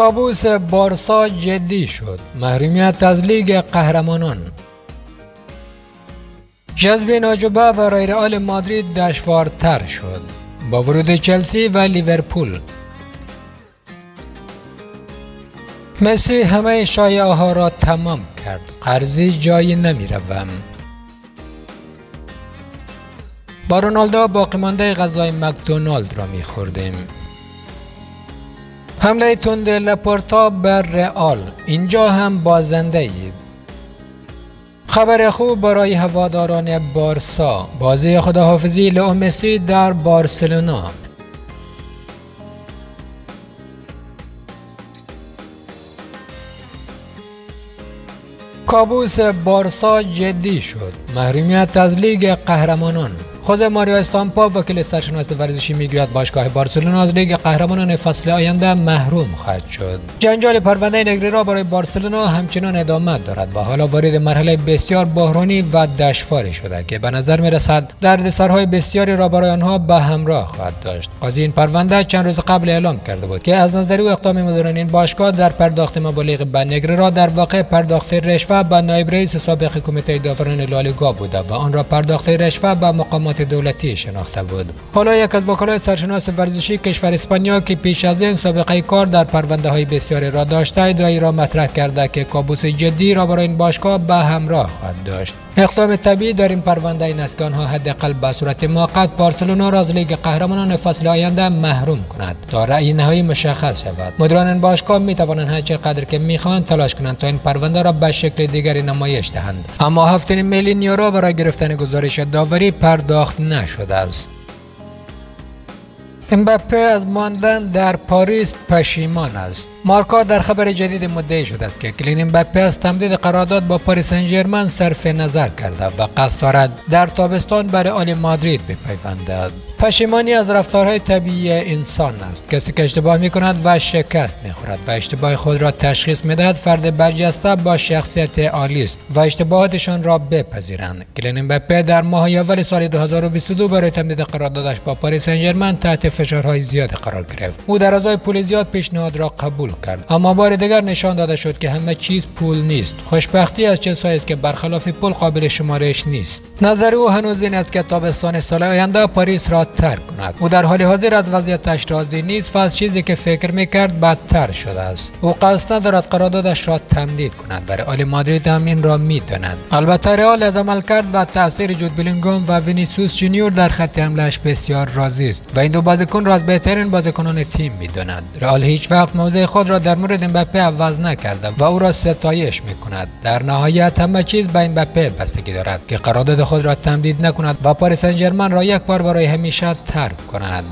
کابوس بارسا جدی شد. محرومیت از لیگ قهرمانان. جذب ناجبه برای رئال مادرید دشوارتر شد. با ورود چلسی و لیورپول. مسی همه شایعه ها را تمام کرد. قرضی جایی نمی روم. با رونالدو باقی مانده غذای مکدونالد را می خوردیم. حمله تند لپورتا بر رئال. اینجا هم بازنده اید. خبر خوب برای هواداران بارسا. بازی خداحافظی لئو مسی در بارسلونا. کابوس بارسا جدی شد. محرومیت از لیگ قهرمانان. خود ماریو استامپا وکیل سرشناس ورزشی می‌گوید باشگاه بارسلونا از لیگ قهرمانان فصل آینده محروم خواهد شد. جنجال پرونده نگریرا برای بارسلونا همچنان ادامه دارد و حالا وارد مرحله بسیار بحرانی و دشواری شده که به نظر می رسد دردسرهای بسیاری را برای آنها به همراه خواهد داشت. قاضی این پرونده چند روز قبل اعلام کرده بود که از نظر او اقدام مدیران این باشگاه در پرداخت مبالغ به نگریرا در واقع پرداخت رشوه به نایب رئیس سابق کمیته داوران لالیگا بوده و آن را پرداخت رشوه به مقامات دولتی شناخته بود. حالا یک از وکلای سرشناس ورزشی کشور اسپانیا که پیش از این سابقه کار در پرونده های بسیاری را داشته ادعایی را مطرح کرده که کابوس جدی را برای این باشگاه به همراه خواهد داشت. اقدام طبیعی در این پرونده که آنها حداقل به صورت موقت بارسلونا را از لیگ قهرمانان فصل آینده محروم کند تا رأی نهایی مشخص شود. مدیران باشگاه می توانند هر چقدر که می‌خواهند تلاش کنند تا این پرونده را به شکل دیگری نمایش دهند. اما 7 میلیون یورو برای گرفتن گزارش داوری پرداخت نشده است. امبپه از ماندن در پاریس پشیمان است. مارکا در خبر جدید مدعی شده است که کیلیان امباپه از تمدید قرارداد با پاریس سن صرف نظر کرده و قصد دارد در تابستان به رئال مادرید بپیوندد. پشیمانی از رفتارهای طبیعی انسان است. کسی که اشتباه می کند و شکست می خورد و اشتباه خود را تشخیص می دهد فرد برجسته با شخصیت عالی است و اشتباهاتشان را بپذیرند. کیلیان امباپه در ماه اول سال 2022 برای تمدید قراردادش با پاریس سن تحت فشارهای زیاد قرار گرفت. او در ازای پول زیاد پیشنهاد را قبول کرد. اما بار دیگر نشان داده شد که همه چیز پول نیست. خوشبختی از چیزهایی است که برخلاف پول قابل شمارش نیست. نظر او هنوز این است که تابستان سال آینده پاریس را ترک کند. او در حال حاضر از وضعیتش راضی نیست و از چیزی که فکر می‌کرد بدتر شده است. او قصد ندارد قراردادش را تمدید کند و رئال مادرید هم این را می‌داند. البته رئال از عملکرد و تاثیر جود بلینگوم و وینیسیوس جونیور در خط حملهاش بسیار راضی است. و این دو بازیکن را از بهترین بازیکنان تیم می‌داند. رئال هیچ وقت موضع خود را در مورد امباپه عوض نکرده و او را ستایش می‌کند. در نهایت همه چیز به امباپه بستگی دارد که قرارداد خود را تمدید نکند و پاریس سن را یک بار برای همیشه ترک کند.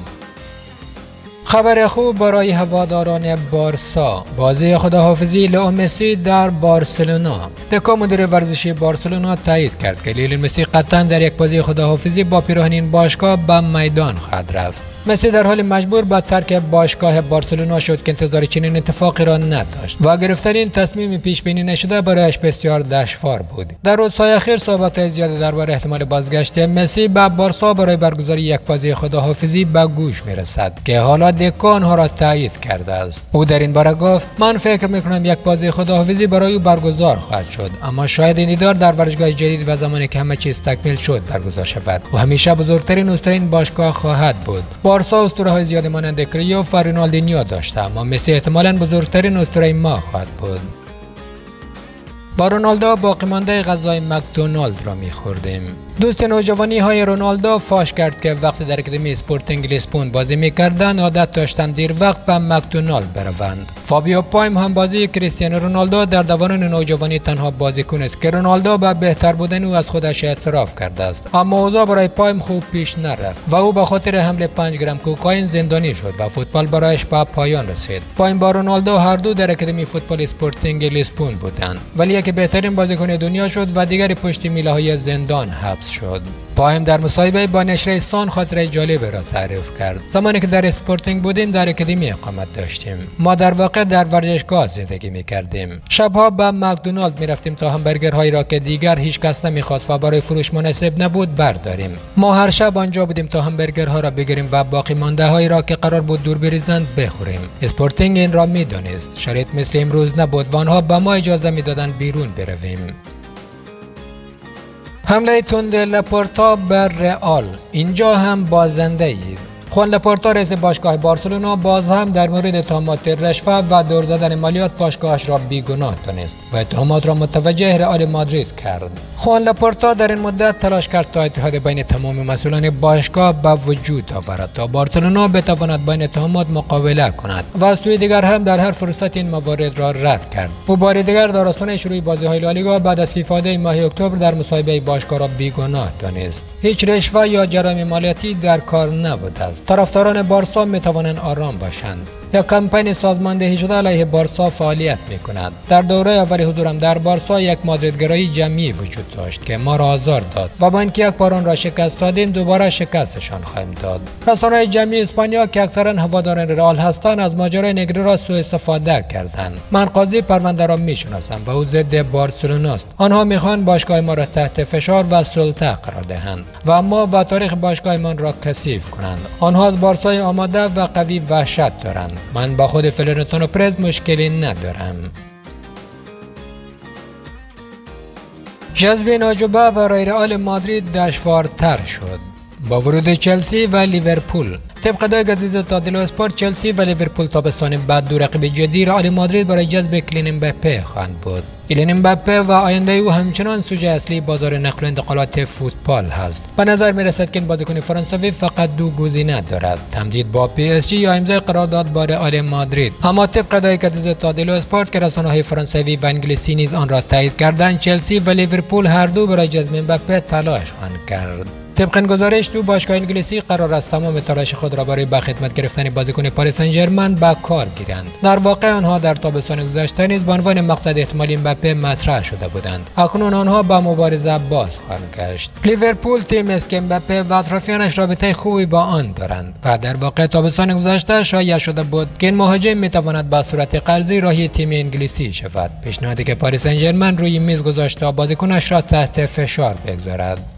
خبر خوب برای هواداران بارسا. بازی خداحافظی لئو مسی در بارسلونا. دکا مدیر ورزشی بارسلونا تایید کرد که لیل مسی قطعا در یک بازی خداحافظی با پیراهن این باشگاه به میدان خواهد رفت. مسی در حال مجبور به ترک باشگاه بارسلونا شد که انتظار چنین اتفاقی را نداشت. و گرفتن این تصمیم پیش بینی نشده برایش بسیار دشوار بود. در روزهای اخیر صحبت زیادی درباره احتمال بازگشت مسی به بارسا برای برگزاری یک بازی خداحافظی به گوش می‌رسد که حالا دکو آنها را تایید کرده است. او در این باره گفت من فکر می‌کنم یک بازی خداحافظی برای او برگزار خواهد شد اما شاید این دیدار در ورزشگاه جدید و زمانی که همه چیز تکمیل شد برگزار شود. و همیشه بزرگترین اسطوره این باشگاه خواهد بود. بارسا اسطوره های زیادی مانند کرایوف و رونالدینیو داشته اما مسی احتمالا بزرگترین اسطوره ما خواهد بود. با رونالدو باقی مانده غذای مکدونالد را میخوردیم. دوست نوجوانی های رونالدو فاش کرد که وقتی در اکادمی اسپورتینگ لیسبون بازی می‌کردند عادت داشتند دیر وقت به مکدونالد بروند. فابیو پایم هم بازی کریستیانو رونالدو در دوران نوجوانی تنها بازیکن است که رونالدو به بهتر بودن او از خودش اعتراف کرده است. اما اوضاع برای پایم خوب پیش نرفت و او به خاطر حمل 5 گرم کوکائین زندانی شد و فوتبال برایش به پایان رسید. پایم با رونالدو هر دو در اکادمی فوتبال اسپورتینگ لیسبون بودند. ولی یک بهترین بازیکن دنیا شد و دیگری پشت میله های زندان حبس شد. پایم در مصاحبه با نشریه سان خاطره جالب را تعریف کرد. زمانی که در اسپورتینگ بودیم در اکادمی اقامت داشتیم. ما در واقع در ورزشگاه زندگی می کردیم شبها به مکدونالد می رفتیم تا همبرگرهایی را که دیگر هیچ کس نمی‌خواست و برای فروش مناسب نبود برداریم. ما هر شب آنجا بودیم تا همبرگرها را بگیریم و باقی مانده هایی را که قرار بود دور بریزند بخوریم. اسپورتینگ این را می‌دانست شرایط مثل امروز نبود و آنها به ما اجازه می‌دادند بیرون برویم. حمله تند لپورتا بر رئال. اینجا هم بازنده اید. خوان لپورتا رئیس باشگاه بارسلونا باز هم در مورد اتهامات رشوه و دور زدن مالیات باشگاهش را بیگناه دانست و اتهامات را متوجه رئال مادرید کرد. خوان لپورتا در این مدت تلاش کرد تا اتحاد بین تمام مسئولان باشگاه به وجود آورد تا بارسلونا بتواند با این اتهامات مقابله کند و از سوی دیگر هم در هر فرصت این موارد را رد کرد. او بار دیگر در آستانه شروع بازی های لالیگا بعد از فیفا ماه اکتبر در مصاحبه باشگاه را بیگناه دانست. هیچ رشوه یا جرایم مالیاتی در کار نبوده است. طرفداران بارسا می توانند آرام باشند. یا کمپین سازماندهی شده علیه بارسا فعالیت می کند در دوره اول حضورم در بارسا یک مادریدگرایی جمعی وجود داشت که ما را آزار داد و با اینکه یک بار آن را شکست دادیم دوباره شکستشان خواهیم داد. رسانه جمعی اسپانیا که اکثرا هواداران رئال هستند از ماجرای نگری را سوء استفاده کردند. من قاضی پرونده را می‌شناسم و او ضد بارسلوناست آنها می‌خواهند باشگاه ما را تحت فشار و سلطه قرار دهند و ما و تاریخ باشگاهمان را کثیف کنند. آنها از بارسای آماده و قوی وحشت دارند. من با خود فلورنتینو پرز مشکلی ندارم. جذب امباپه برای رئال مادرید دشوارتر شد. با ورود چلسی و لیورپول. طبق لا گازتا دلو اسپورت چلسی و لیورپول تابستان بعد دو رقیب جدی رئال مادرید برای جذب کیلیان امباپه خواهند بود. کیلیان امباپه و آینده او همچنان سوژه اصلی بازار نقل و انتقالات فوتبال هست. به نظر می رسد که این بازیکن فرانسوی فقط دو گزینه دارد. تمدید با پی اس جی یا امضای قرارداد با رئال مادرید. اما طبق لا گازتا دلو اسپورت که رسانه های فرانسوی و انگلیسی نیز آن را تایید کردند چلسی و لیورپول هر دو برای جذب امباپه تلاش خواهند کرد. طبق گزارش دو باشگاه انگلیسی قرار است تمام تلاش خود را برای به خدمت گرفتن بازیکن پاریس سن به کار گیرند. در واقع آنها در تابستان گذشته نیز به عنوان مقصد احتمالی مبپه مطرح شده بودند. اکنون آنها به مبارزه باز خواهند گشت. لیورپول تیم است که مبپه و اطرافیانش رابطه خوبی با آن دارند و در واقع تابستان گذشته شایع شده بود که این مهاجم می‌تواند به صورت قرضی راهی تیم انگلیسی شود. پیشنهادی که پاریس سن روی میز گذاشت تا بازیکنش را تحت فشار بگذارد.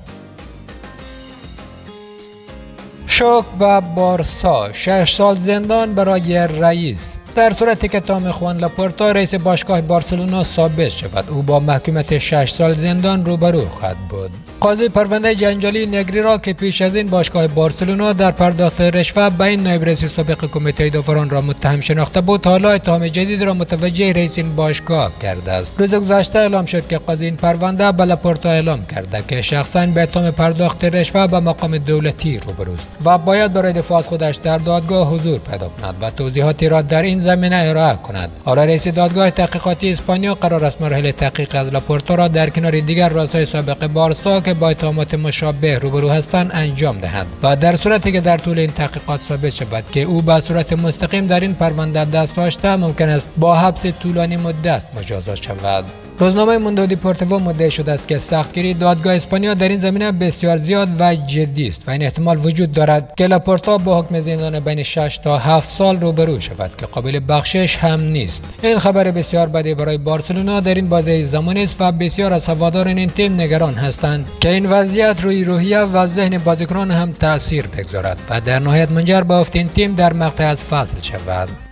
شوک به بارسا شش سال زندان برای رئیس. در صورتی که تام خوان لپورتا رئیس باشگاه بارسلونا ثابت شود. او با محکومیت 6 سال زندان روبرو خواهد بود. قاضی پرونده جنجالی نگری را که پیش از این باشگاه بارسلونا در پرداخت رشوه به این نایب رئیس سابق کمیته داوران را متهم شناخته بود حالا اتهام جدید را متوجه رئیس این باشگاه کرده است. روز گذشته اعلام شد که قاضی این پرونده به لپورتا اعلام کرده که شخصا به اتهام پرداخت رشوه به مقام دولتی روبروست و باید برای دفاع خودش در دادگاه حضور پیدا کند و توضیحاتی را در این زمینه ارائه کند. حالا رئیس دادگاه تحقیقاتی اسپانیا قرار است مراحل تحقیق از لاپورتا را در کنار دیگر رازهای سابق بارسا که با اتهامات مشابه روبرو هستند انجام دهد و در صورتی که در طول این تحقیقات ثابت شود که او به صورت مستقیم در این پرونده دست داشته ممکن است با حبس طولانی مدت مجازات شود. روزنامه موندو دیپورتیو مدعی شده است که سختگیری دادگاه اسپانیا در این زمینه بسیار زیاد و جدی است و این احتمال وجود دارد که لاپورتا با حکم زندان بین 6 تا 7 سال روبرو شود که قابل بخشش هم نیست. این خبر بسیار بدی برای بارسلونا در این بازه زمانی است و بسیار از هواداران این تیم نگران هستند که این وضعیت روی روحیه و ذهن بازیکنان هم تاثیر بگذارد و در نهایت منجر به افت این تیم در مقطع از فصل شود.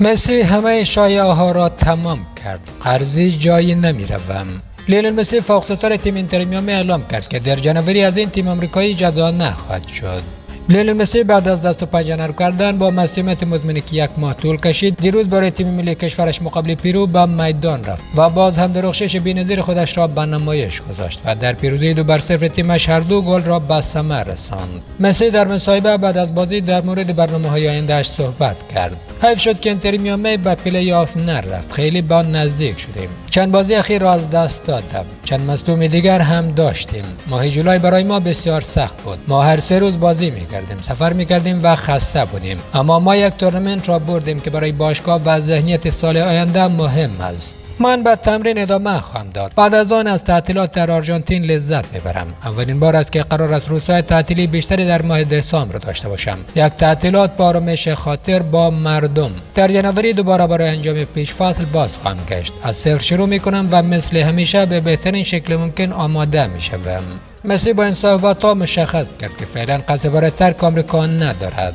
مسی همه شایعه ها را تمام کرد. قرضی جایی نمی روم لیونل مسی فوق تیم اینتر میامی اعلام کرد که در جنوری از این تیم آمریکایی جدا نخواهد شد. لیونل مسی بعد از دست و پنجه کردن با مسئولیت مزمنی که یک ماه طول کشید. دیروز برای تیم ملی کشورش مقابل پیرو به میدان رفت و باز هم درخشش بینظیر خودش را به نمایش گذاشت و در پیروزی دو بر صفر تیمش هر دو گل را به ثمر رساند. مسی در مصاحبه بعد از بازی در مورد برنامه های آیندهش صحبت کرد. حیف شد که انتر میامی به پلی آف نرفت. خیلی به آن نزدیک شدیم. چند بازی اخیر را از دست دادم. چند مصدوم دیگر هم داشتیم. ماه جولای برای ما بسیار سخت بود. ما هر سه روز بازی می‌کردیم سفر می‌کردیم و خسته بودیم. اما ما یک تورنمنت را بردیم که برای باشگاه و ذهنیت سال آینده مهم است. من به تمرین ادامه خواهم داد. بعد از آن از تعطیلات در آرژانتین لذت می‌برم. اولین بار است که قرار است روزهای تعطیلی بیشتری در ماه دسامبر داشته باشم. یک تعطیلات با آرامش خاطر با مردم. در جنوری دوباره برای انجام پیش فصل باز خواهم گشت. از صفر شروع می کنم و مثل همیشه به بهترین شکل ممکن آماده می شوم مسی با این صحبت ها مشخص کرد که فعلا قصد برای ترک آمریکا ندارد.